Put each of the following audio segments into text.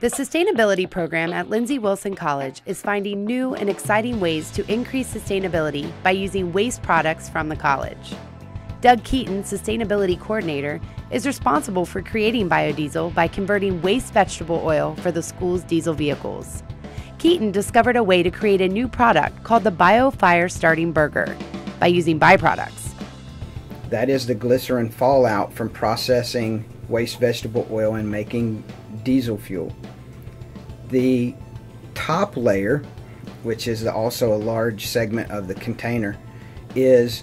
The sustainability program at Lindsey Wilson College is finding new and exciting ways to increase sustainability by using waste products from the college. Doug Keaton, Sustainability Coordinator, is responsible for creating biodiesel by converting waste vegetable oil for the school's diesel vehicles. Keaton discovered a way to create a new product called the Bio Fire Starting Burger by using byproducts. That is the glycerin fallout from processing waste vegetable oil and making diesel fuel. The top layer, which is also a large segment of the container, is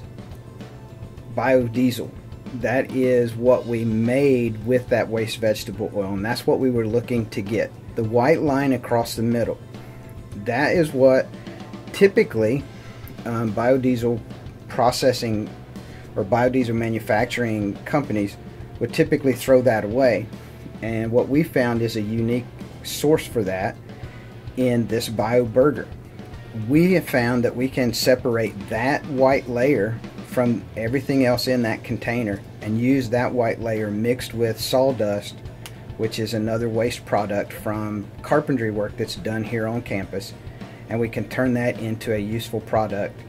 biodiesel. That is what we made with that waste vegetable oil, and that's what we were looking to get. The white line across the middle. That is what typically um, biodiesel processing or biodiesel manufacturing companies would typically throw that away. And what we found is a unique source for that in this bio burger. We have found that we can separate that white layer from everything else in that container and use that white layer mixed with sawdust, which is another waste product from carpentry work that's done here on campus. And we can turn that into a useful product,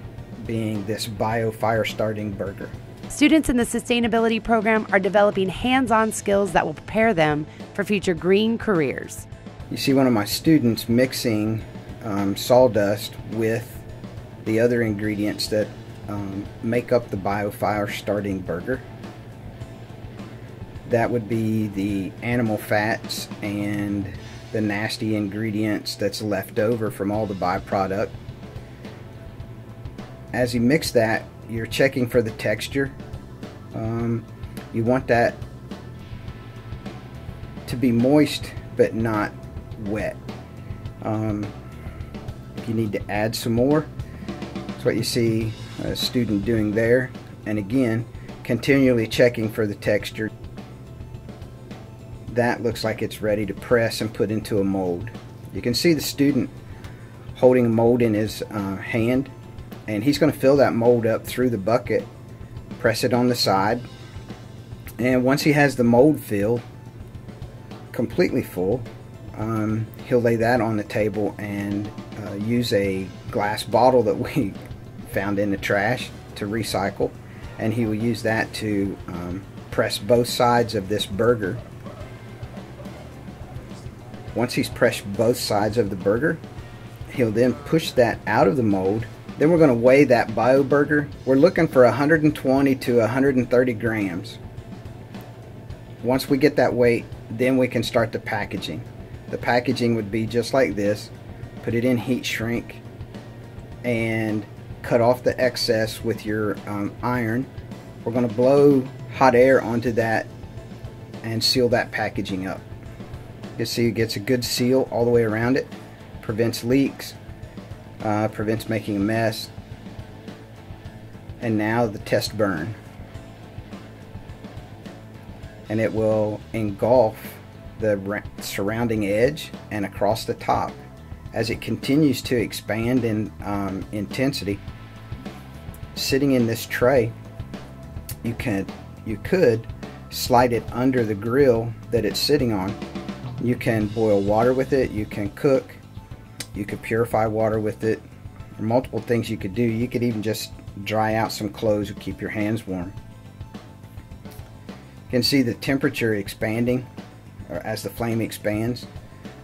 being this bio fire starting burger. Students in the sustainability program are developing hands on skills that will prepare them for future green careers. You see one of my students mixing um, sawdust with the other ingredients that um, make up the biofire starting burger. That would be the animal fats and the nasty ingredients that's left over from all the byproduct. As you mix that, you're checking for the texture. Um, you want that to be moist but not wet. Um, if you need to add some more, that's what you see a student doing there. And again, continually checking for the texture. That looks like it's ready to press and put into a mold. You can see the student holding a mold in his uh, hand and he's going to fill that mold up through the bucket press it on the side and once he has the mold filled completely full um, he'll lay that on the table and uh, use a glass bottle that we found in the trash to recycle and he will use that to um, press both sides of this burger. Once he's pressed both sides of the burger he'll then push that out of the mold then we're going to weigh that bio burger. We're looking for 120 to 130 grams. Once we get that weight, then we can start the packaging. The packaging would be just like this. Put it in heat shrink and cut off the excess with your um, iron. We're going to blow hot air onto that and seal that packaging up. You see it gets a good seal all the way around it, prevents leaks, uh, prevents making a mess. And now the test burn. And it will engulf the surrounding edge and across the top. As it continues to expand in um, intensity, sitting in this tray, you can you could slide it under the grill that it's sitting on. You can boil water with it, you can cook, you could purify water with it. Multiple things you could do. You could even just dry out some clothes to keep your hands warm. You can see the temperature expanding as the flame expands.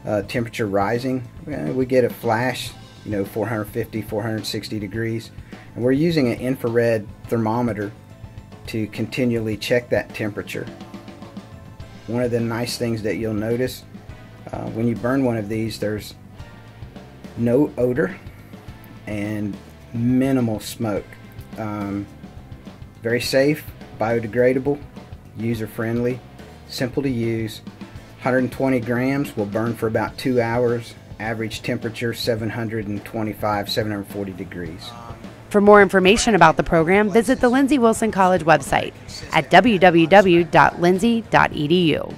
Uh, temperature rising. we get a flash, you know, 450, 460 degrees. And we're using an infrared thermometer to continually check that temperature. One of the nice things that you'll notice uh, when you burn one of these, there's no odor and minimal smoke. Um, very safe, biodegradable, user friendly, simple to use. 120 grams will burn for about two hours. Average temperature 725, 740 degrees. For more information about the program, visit the Lindsey Wilson College website at www.lindsey.edu.